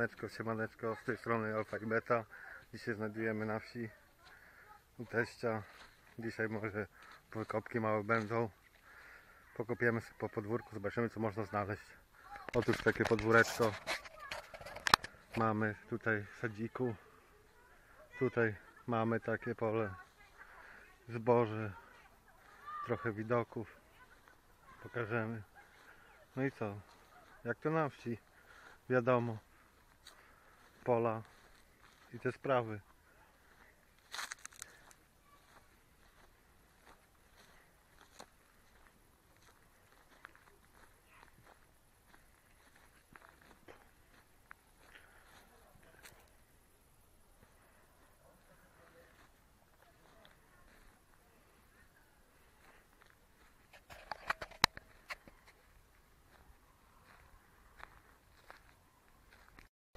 Siemaneczko, siemaneczko, z tej strony Alfa i Beta. Dzisiaj znajdujemy na wsi u teścia. Dzisiaj może wykopki małe będą. Pokopiemy po podwórku, zobaczymy co można znaleźć. Otóż takie podwóreczko mamy tutaj w sadziku. Tutaj mamy takie pole zboże, trochę widoków. Pokażemy. No i co? Jak to na wsi? Wiadomo. Pola i te sprawy.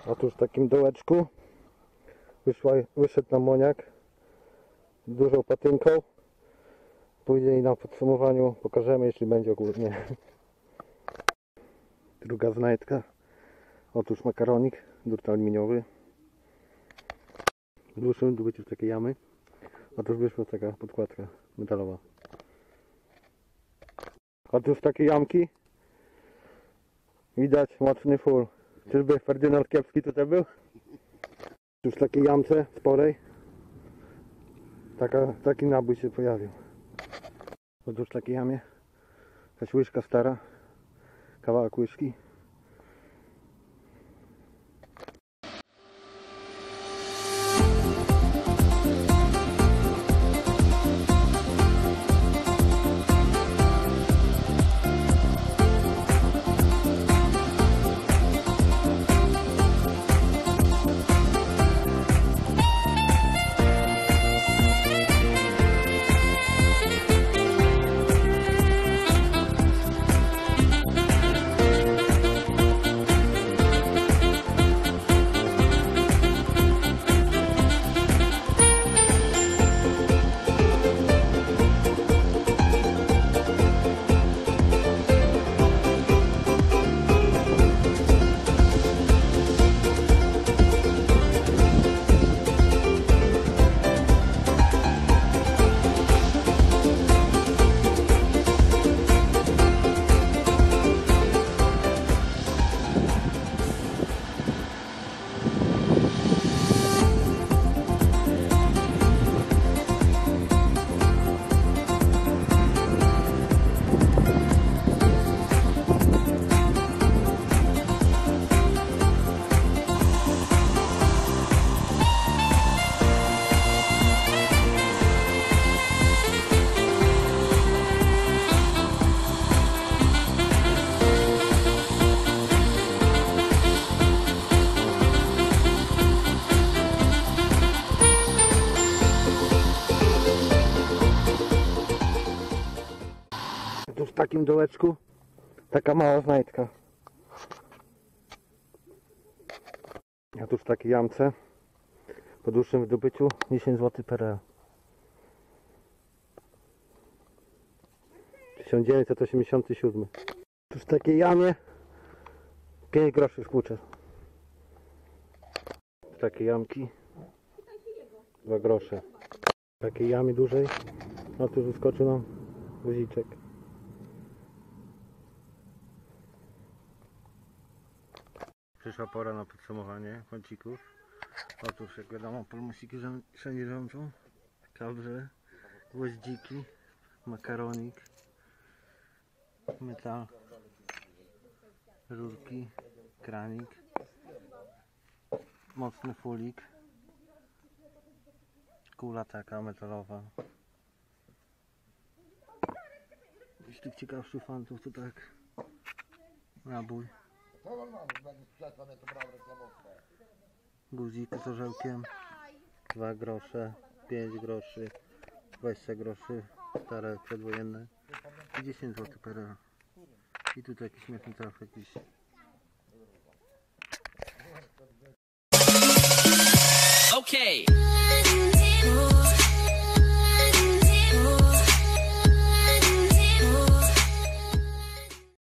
Otóż w takim dołeczku wyszła, wyszedł nam moniak dużą patynką. Później na podsumowaniu pokażemy, jeśli będzie ogólnie. Druga znajdka. Otóż makaronik, durt aluminiowy. W dłuższym dobyciu takiej jamy. Otóż wyszła taka podkładka metalowa. Otóż z takiej jamki widać mocny full. Czyżby Ferdynand Kiepski tutaj był? Już w takiej jamce sporej taka, taki nabój się pojawił. Otóż takiej jamie jakaś łyżka stara, kawałek łyżki. Takim dołeczku taka mała znajdka. A tu w takiej jamce po dłuższym wydobyciu 10 zł PRL. 1987. Tu w takiej jamie 5 groszy szkłucze. W takiej jamki 2 grosze. W takiej jamie dużej no tu wyskoczył nam guziczek. Przyszła pora na podsumowanie kącików. Otóż jak wiadomo polmusiki wszędzie rządzą. Kabrze, gwoździki, makaronik, metal, rurki, kranik, mocny fulik, kula taka metalowa. Z tych ciekawszych fantów to tak nabój. Guzik z orzełkiem 2 grosze, 5 groszy, 20 groszy, stare przedwojenne i 10 zł PRL. I tutaj jakiś śmieszny traf jakiś Okay.